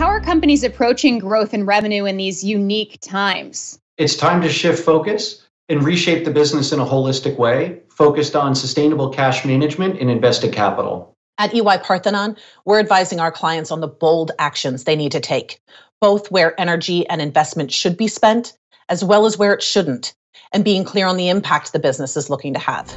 How are companies approaching growth and revenue in these unique times? It's time to shift focus and reshape the business in a holistic way, focused on sustainable cash management and invested capital. At EY Parthenon, we're advising our clients on the bold actions they need to take, both where energy and investment should be spent, as well as where it shouldn't, and being clear on the impact the business is looking to have.